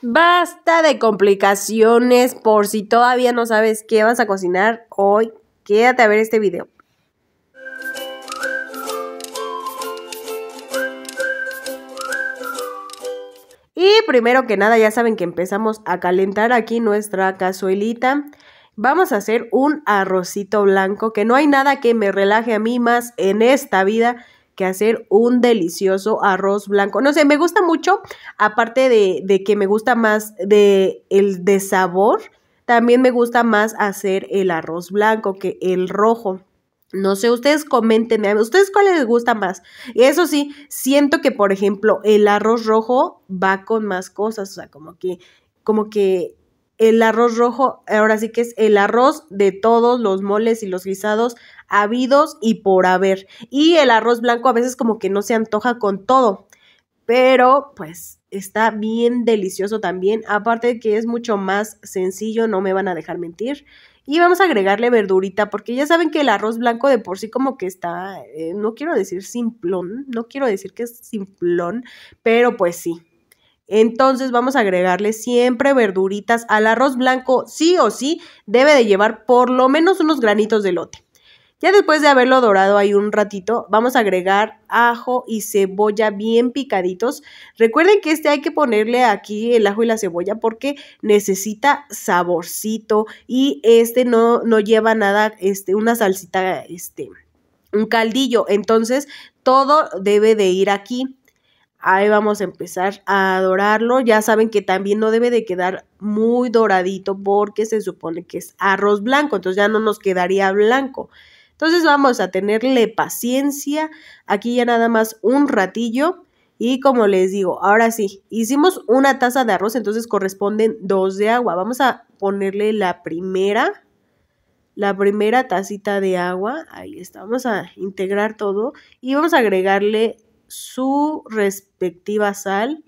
Basta de complicaciones por si todavía no sabes qué vas a cocinar hoy. Quédate a ver este video. Y primero que nada ya saben que empezamos a calentar aquí nuestra cazuelita. Vamos a hacer un arrocito blanco, que no hay nada que me relaje a mí más en esta vida que hacer un delicioso arroz blanco. No sé, me gusta mucho, aparte de, que me gusta más de el de sabor, también me gusta más hacer el arroz blanco que el rojo. No sé, ustedes comentenme, ¿ustedes cuál les gusta más? Y eso sí, siento que, por ejemplo, el arroz rojo va con más cosas, o sea, como que, como que el arroz rojo, ahora sí que es el arroz de todos los moles y los guisados habidos y por haber. Y el arroz blanco a veces como que no se antoja con todo, pero pues está bien delicioso también. Aparte de que es mucho más sencillo, no me van a dejar mentir. Y vamos a agregarle verdurita, porque ya saben que el arroz blanco de por sí como que está, eh, no quiero decir simplón, no quiero decir que es simplón, pero pues sí, entonces vamos a agregarle siempre verduritas al arroz blanco, sí o sí, debe de llevar por lo menos unos granitos de lote. Ya después de haberlo dorado ahí un ratito, vamos a agregar ajo y cebolla bien picaditos. Recuerden que este hay que ponerle aquí el ajo y la cebolla porque necesita saborcito y este no, no lleva nada, este, una salsita, este, un caldillo. Entonces todo debe de ir aquí. Ahí vamos a empezar a dorarlo. Ya saben que también no debe de quedar muy doradito porque se supone que es arroz blanco, entonces ya no nos quedaría blanco. Entonces vamos a tenerle paciencia. Aquí ya nada más un ratillo. Y como les digo, ahora sí, hicimos una taza de arroz, entonces corresponden dos de agua. Vamos a ponerle la primera, la primera tacita de agua. Ahí está, vamos a integrar todo y vamos a agregarle su respectiva sal.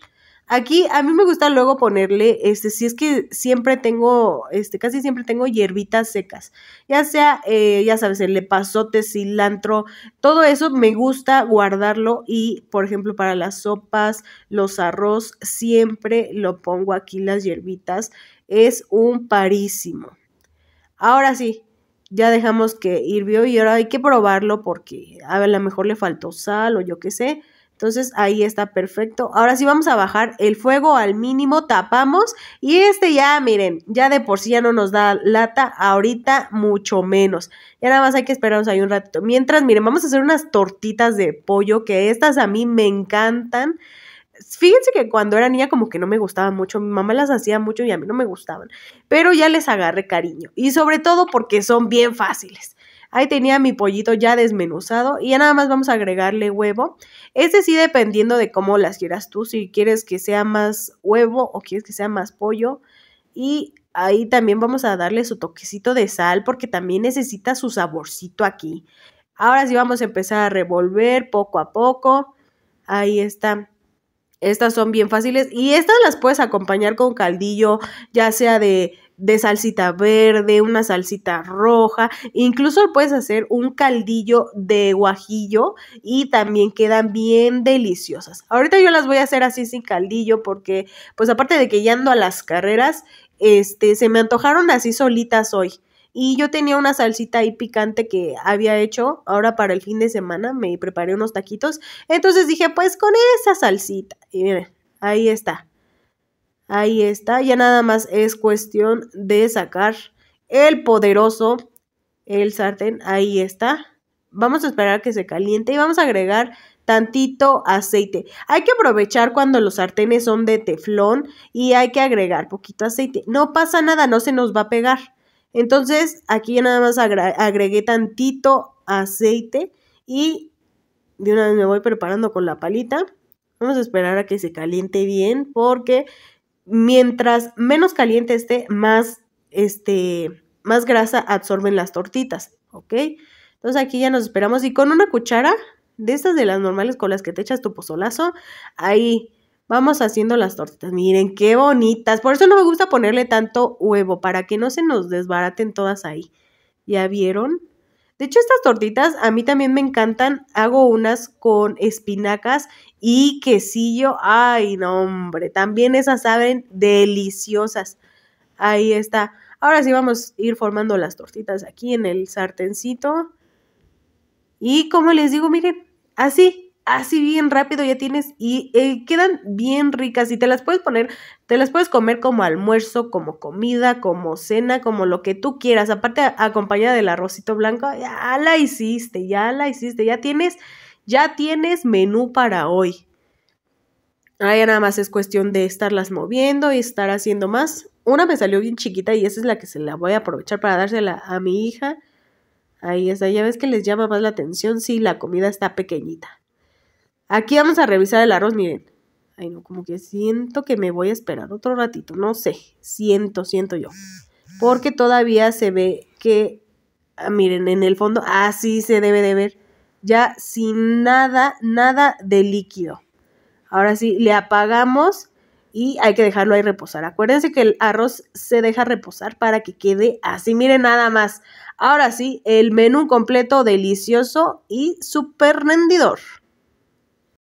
Aquí a mí me gusta luego ponerle, este, si es que siempre tengo, este, casi siempre tengo hierbitas secas, ya sea, eh, ya sabes, el lepazote, cilantro, todo eso me gusta guardarlo y, por ejemplo, para las sopas, los arroz, siempre lo pongo aquí las hierbitas, es un parísimo. Ahora sí, ya dejamos que hirvió y ahora hay que probarlo porque a lo mejor le faltó sal o yo qué sé. Entonces ahí está perfecto. Ahora sí vamos a bajar el fuego al mínimo, tapamos y este ya, miren, ya de por sí ya no nos da lata, ahorita mucho menos. Ya nada más hay que esperarnos ahí un ratito. Mientras, miren, vamos a hacer unas tortitas de pollo que estas a mí me encantan. Fíjense que cuando era niña como que no me gustaban mucho, mi mamá las hacía mucho y a mí no me gustaban, pero ya les agarré cariño y sobre todo porque son bien fáciles. Ahí tenía mi pollito ya desmenuzado y ya nada más vamos a agregarle huevo. Este sí dependiendo de cómo las quieras tú, si quieres que sea más huevo o quieres que sea más pollo. Y ahí también vamos a darle su toquecito de sal porque también necesita su saborcito aquí. Ahora sí vamos a empezar a revolver poco a poco. Ahí está. Estas son bien fáciles y estas las puedes acompañar con caldillo, ya sea de de salsita verde, una salsita roja, incluso puedes hacer un caldillo de guajillo y también quedan bien deliciosas. Ahorita yo las voy a hacer así sin caldillo porque pues aparte de que ya ando a las carreras, este se me antojaron así solitas hoy. Y yo tenía una salsita ahí picante que había hecho ahora para el fin de semana, me preparé unos taquitos. Entonces dije, pues con esa salsita. Y miren, ahí está. Ahí está, ya nada más es cuestión de sacar el poderoso, el sartén, ahí está. Vamos a esperar que se caliente y vamos a agregar tantito aceite. Hay que aprovechar cuando los sartenes son de teflón y hay que agregar poquito aceite. No pasa nada, no se nos va a pegar. Entonces, aquí ya nada más agregué tantito aceite y de una vez me voy preparando con la palita. Vamos a esperar a que se caliente bien porque mientras menos caliente esté, más, este, más grasa absorben las tortitas, ¿ok? Entonces aquí ya nos esperamos y con una cuchara de estas de las normales con las que te echas tu pozolazo, ahí vamos haciendo las tortitas. Miren qué bonitas. Por eso no me gusta ponerle tanto huevo, para que no se nos desbaraten todas ahí. ¿Ya vieron? De hecho, estas tortitas a mí también me encantan. Hago unas con espinacas y quesillo. Ay, no, hombre. También esas saben deliciosas. Ahí está. Ahora sí vamos a ir formando las tortitas aquí en el sartencito. Y como les digo, miren, así, así bien rápido ya tienes y eh, quedan bien ricas y te las puedes poner, te las puedes comer como almuerzo, como comida, como cena, como lo que tú quieras. Aparte, acompañada del arrocito blanco, ya la hiciste, ya la hiciste, ya tienes, ya tienes menú para hoy. Ahí nada más es cuestión de estarlas moviendo y estar haciendo más. Una me salió bien chiquita y esa es la que se la voy a aprovechar para dársela a mi hija. Ahí está, ya ves que les llama más la atención si la comida está pequeñita. Aquí vamos a revisar el arroz, miren. Ay, no, como que siento que me voy a esperar otro ratito. No sé, siento, siento yo. Porque todavía se ve que, ah, miren, en el fondo, así se debe de ver. Ya sin nada, nada de líquido. Ahora sí, le apagamos y hay que dejarlo ahí reposar. Acuérdense que el arroz se deja reposar para que quede así. Miren nada más. Ahora sí, el menú completo delicioso y súper rendidor.